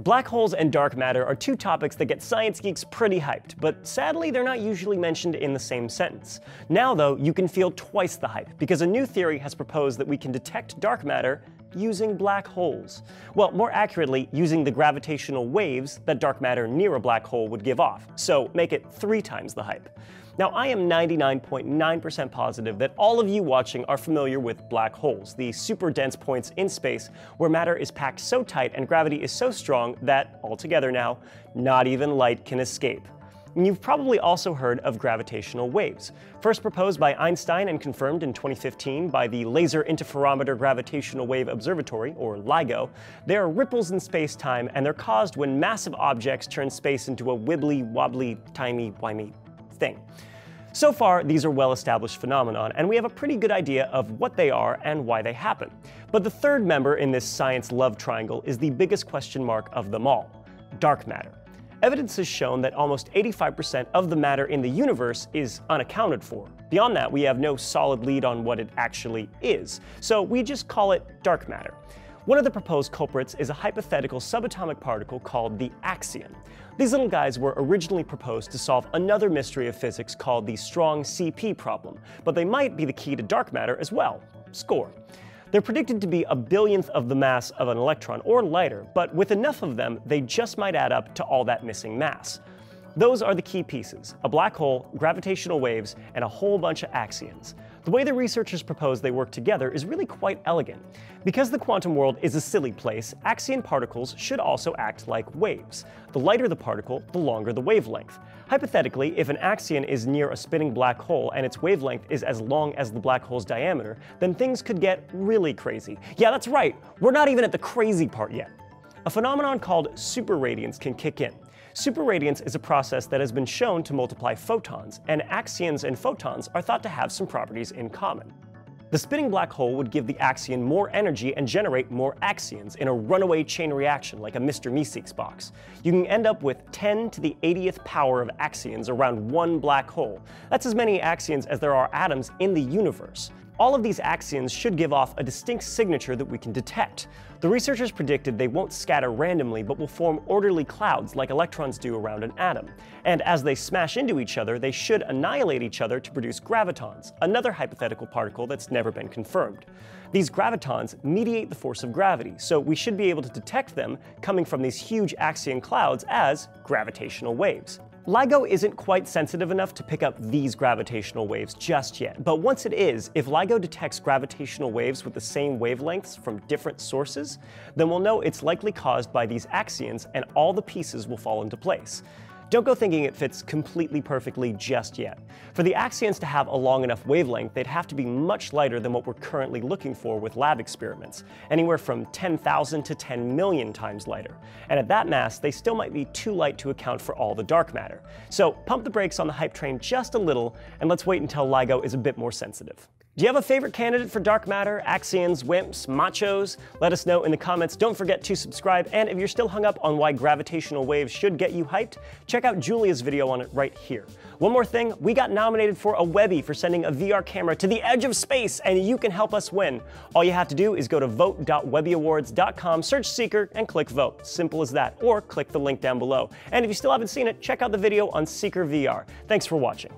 Black holes and dark matter are two topics that get science geeks pretty hyped, but sadly they're not usually mentioned in the same sentence. Now though, you can feel twice the hype, because a new theory has proposed that we can detect dark matter using black holes. Well, more accurately, using the gravitational waves that dark matter near a black hole would give off, so make it three times the hype. Now, I am 99.9% positive that all of you watching are familiar with black holes, the super dense points in space where matter is packed so tight and gravity is so strong that, altogether now, not even light can escape. And you've probably also heard of gravitational waves. First proposed by Einstein and confirmed in 2015 by the Laser Interferometer Gravitational Wave Observatory, or LIGO, they are ripples in space-time and they're caused when massive objects turn space into a wibbly, wobbly, timey-wimey thing. So far, these are well-established phenomenon, and we have a pretty good idea of what they are and why they happen. But the third member in this science love triangle is the biggest question mark of them all, dark matter. Evidence has shown that almost 85% of the matter in the universe is unaccounted for. Beyond that, we have no solid lead on what it actually is, so we just call it dark matter. One of the proposed culprits is a hypothetical subatomic particle called the axion. These little guys were originally proposed to solve another mystery of physics called the strong CP problem, but they might be the key to dark matter as well. Score. They're predicted to be a billionth of the mass of an electron, or lighter, but with enough of them, they just might add up to all that missing mass. Those are the key pieces, a black hole, gravitational waves, and a whole bunch of axions. The way the researchers propose they work together is really quite elegant. Because the quantum world is a silly place, axion particles should also act like waves. The lighter the particle, the longer the wavelength. Hypothetically, if an axion is near a spinning black hole and its wavelength is as long as the black hole's diameter, then things could get really crazy. Yeah, that's right, we're not even at the crazy part yet. A phenomenon called superradiance can kick in. Superradiance is a process that has been shown to multiply photons, and axions and photons are thought to have some properties in common. The spinning black hole would give the axion more energy and generate more axions in a runaway chain reaction like a Mr. Meeseeks box. You can end up with 10 to the 80th power of axions around one black hole. That's as many axions as there are atoms in the universe. All of these axions should give off a distinct signature that we can detect. The researchers predicted they won't scatter randomly but will form orderly clouds like electrons do around an atom. And as they smash into each other, they should annihilate each other to produce gravitons, another hypothetical particle that's never been confirmed. These gravitons mediate the force of gravity, so we should be able to detect them coming from these huge axion clouds as gravitational waves. LIGO isn't quite sensitive enough to pick up these gravitational waves just yet, but once it is, if LIGO detects gravitational waves with the same wavelengths from different sources, then we'll know it's likely caused by these axions and all the pieces will fall into place. Don't go thinking it fits completely perfectly just yet. For the axions to have a long enough wavelength, they'd have to be much lighter than what we're currently looking for with lab experiments, anywhere from 10,000 to 10 million times lighter. And at that mass, they still might be too light to account for all the dark matter. So pump the brakes on the hype train just a little, and let's wait until LIGO is a bit more sensitive. Do you have a favorite candidate for dark matter, axions, WIMPs, machos? Let us know in the comments. Don't forget to subscribe, and if you're still hung up on why gravitational waves should get you hyped, check out Julia's video on it right here. One more thing, we got nominated for a Webby for sending a VR camera to the edge of space, and you can help us win. All you have to do is go to vote.webbyawards.com, search Seeker, and click vote. Simple as that. Or click the link down below. And if you still haven't seen it, check out the video on Seeker VR. Thanks for watching.